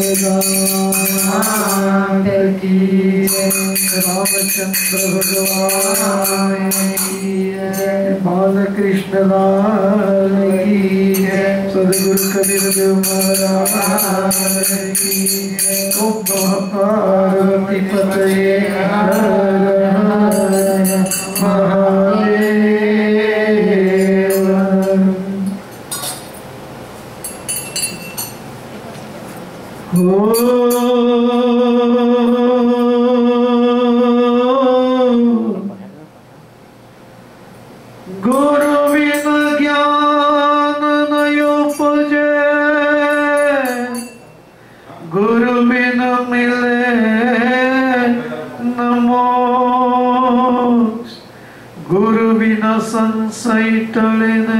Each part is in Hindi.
भगवान की रामचंद्र बाल कृष्ण लाल की सदगुरु कबीर पार्वती पतये हर हर महादेव sun, say.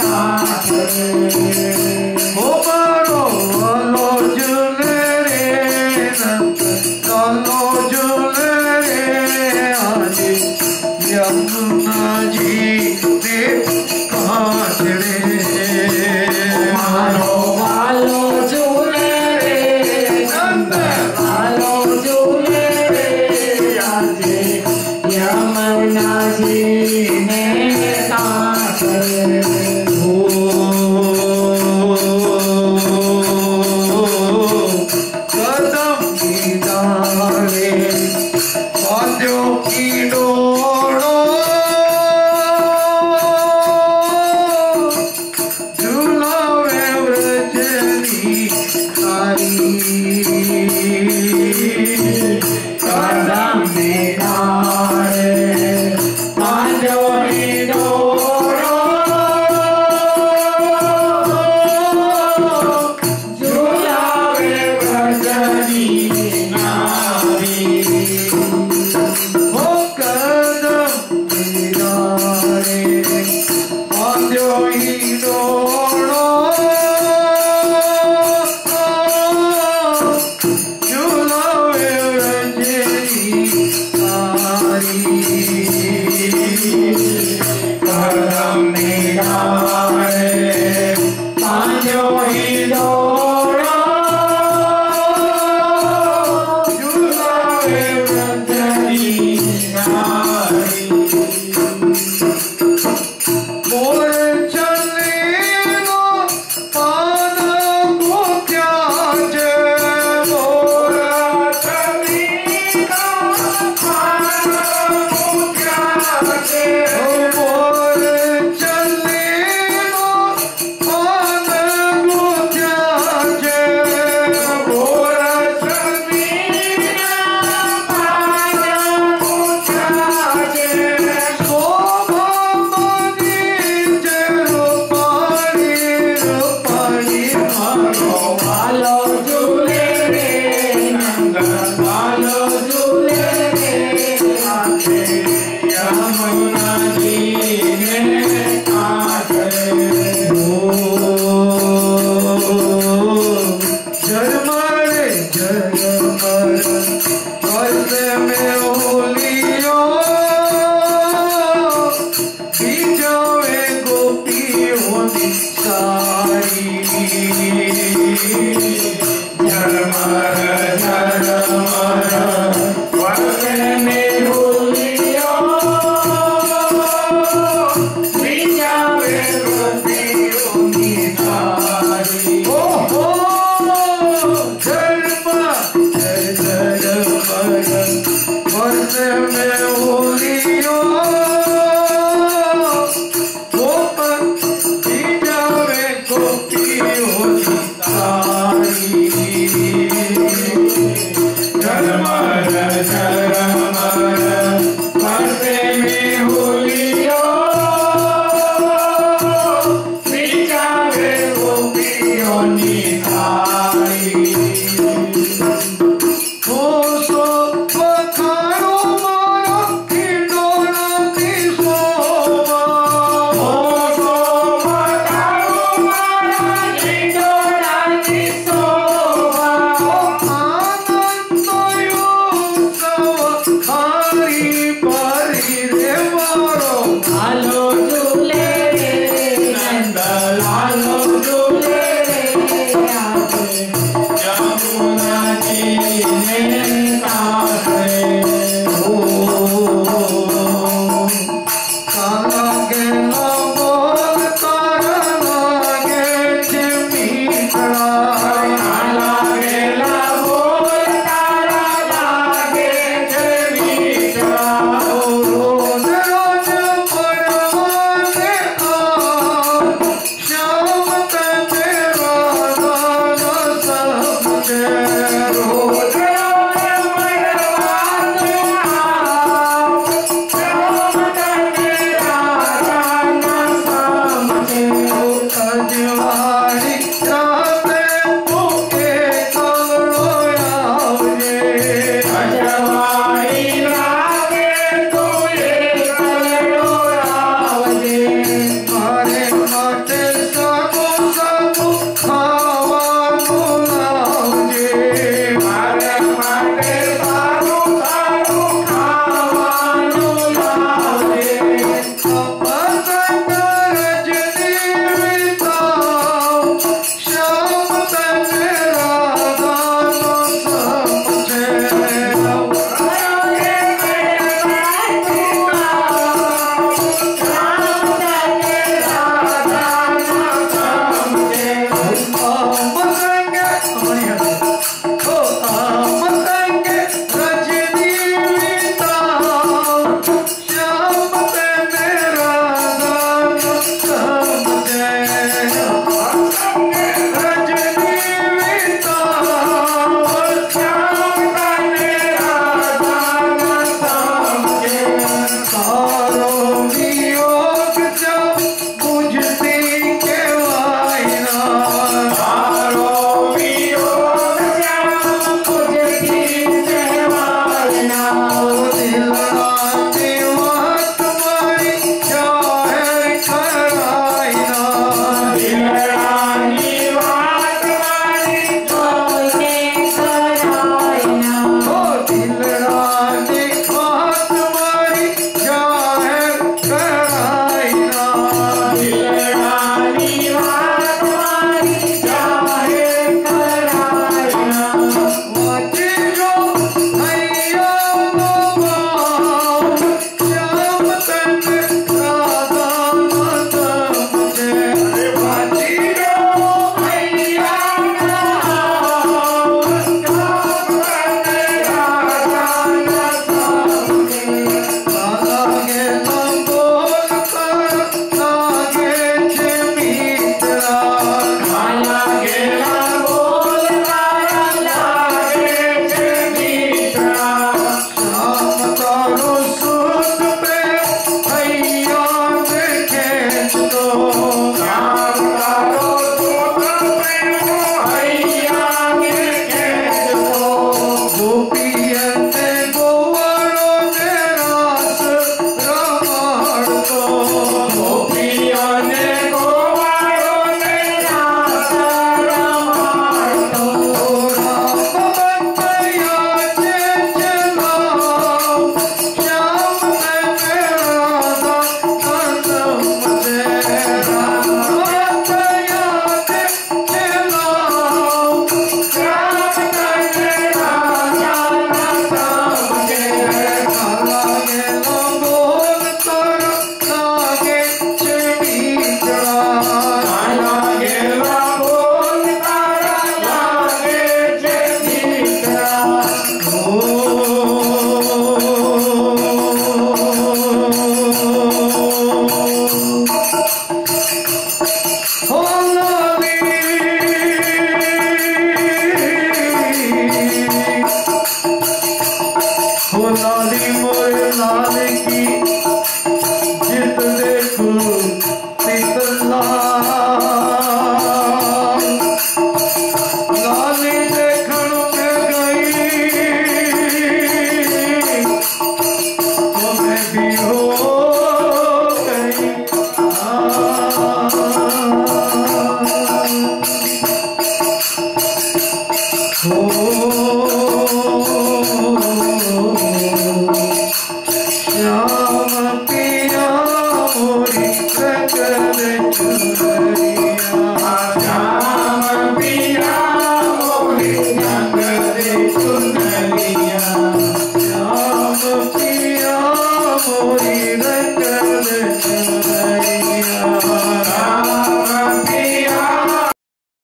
का